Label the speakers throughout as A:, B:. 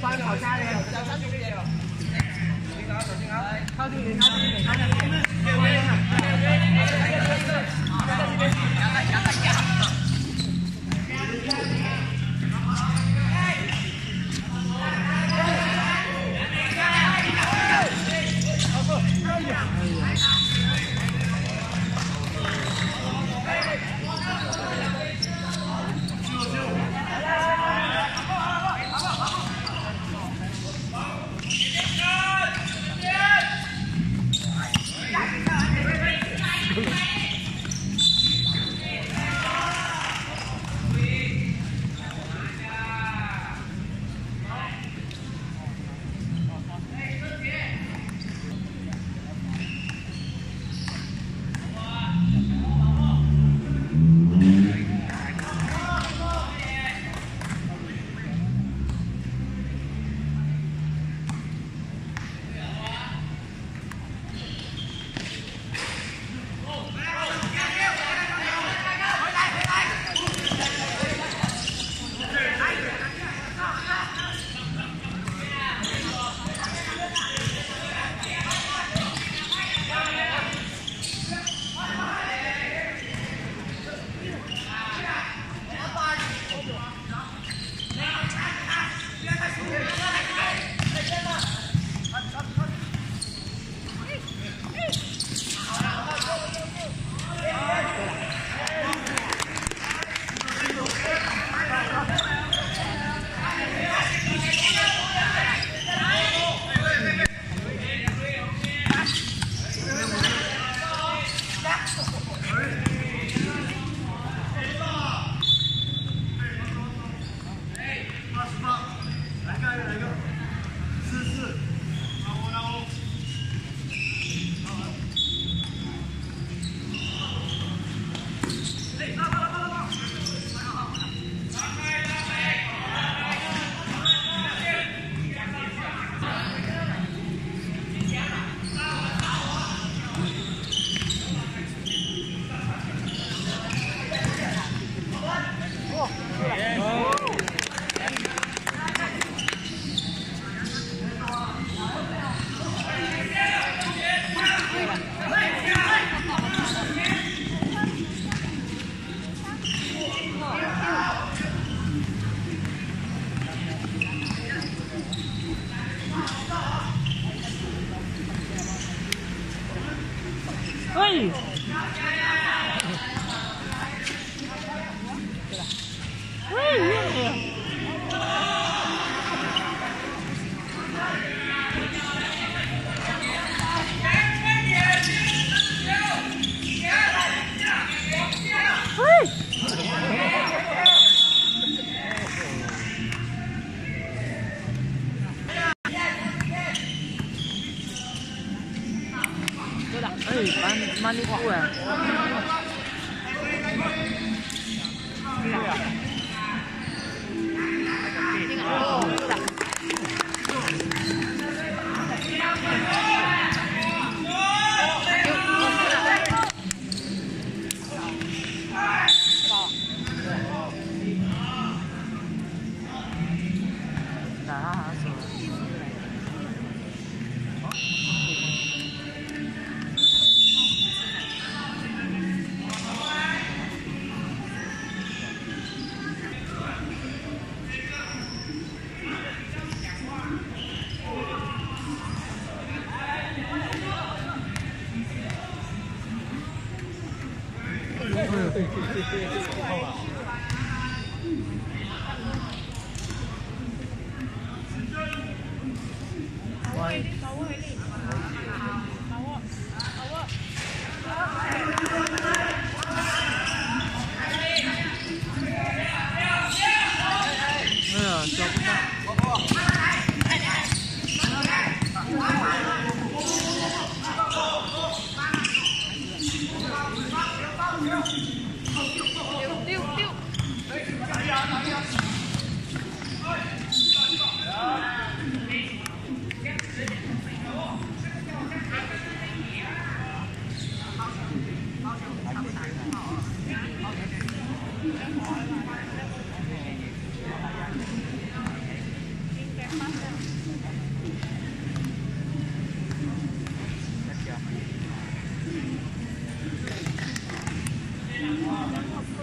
A: 翻倒车的，倒
B: 车做乜嘢哦？先好，先好，开对面，开对面，
C: 开对
B: 可 Ui, mani kue. Ah.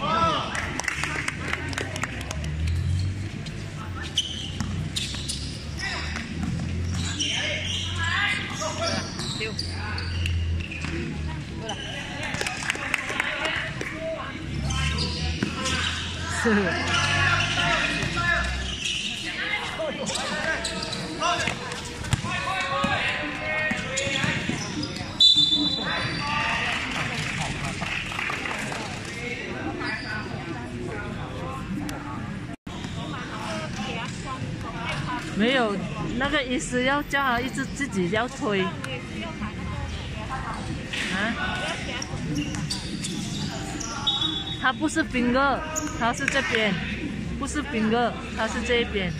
B: Oh! 那个医师要叫他一直自己要推。啊？他不是冰哥，他是这边，不是冰哥，他是这边。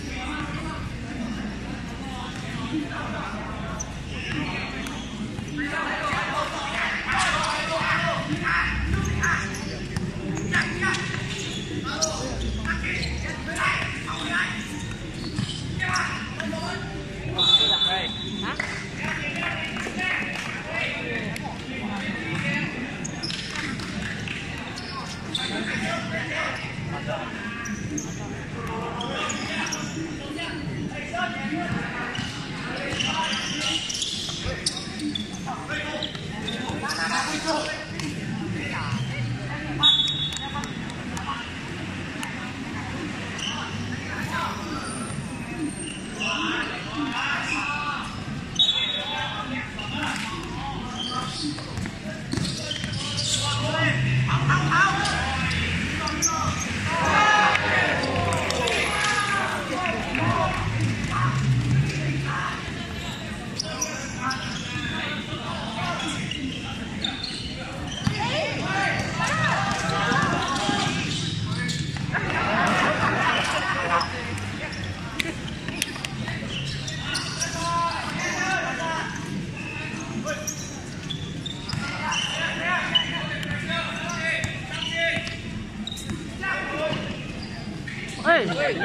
B: Hey!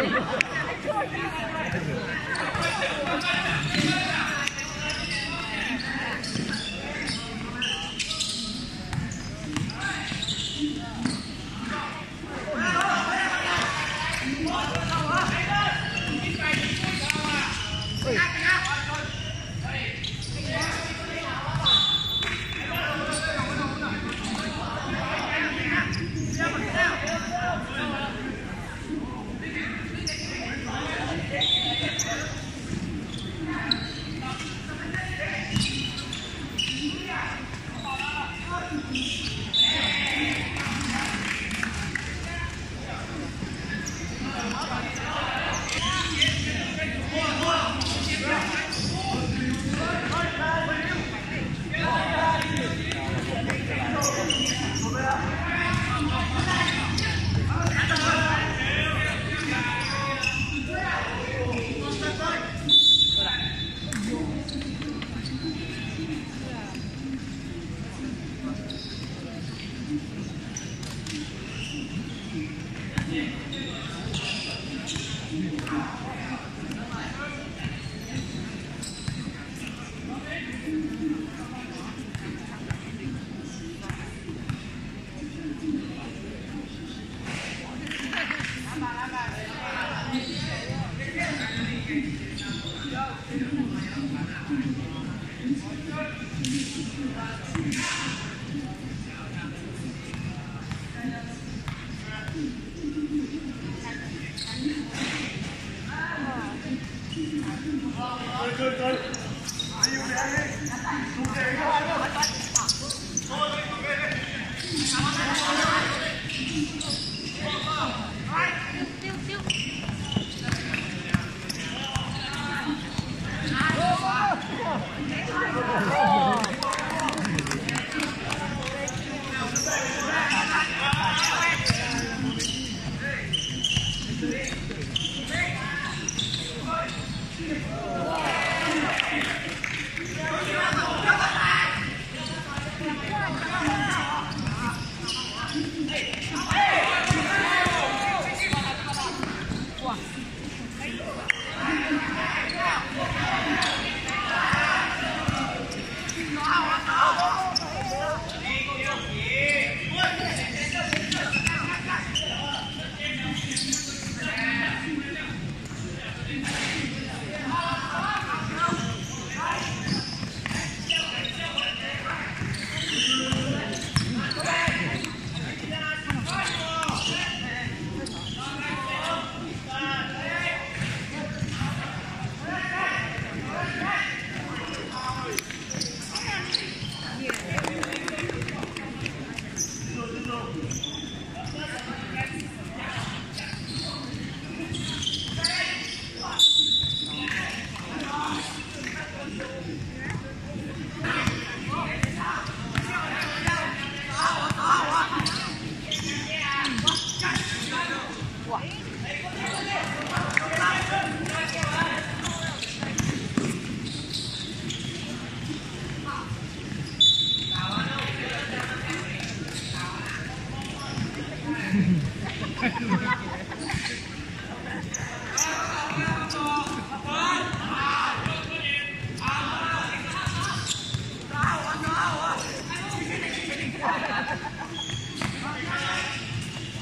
B: Amen.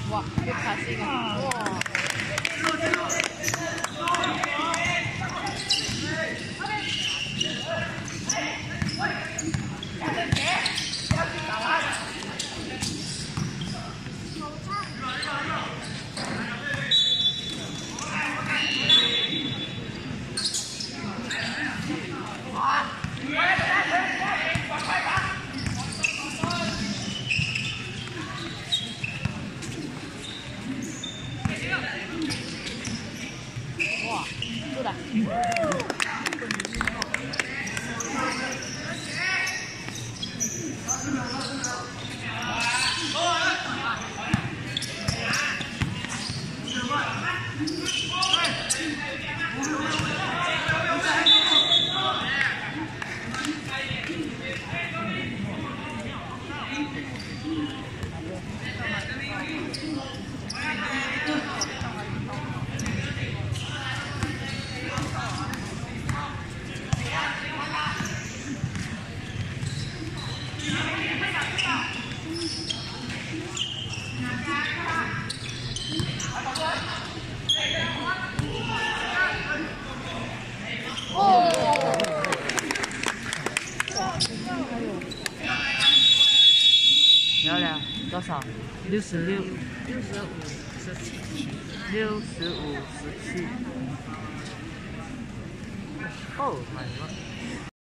B: 哇，好卡心啊！漂亮多少？六十六。六十五十七。六十五十七。哦，买了。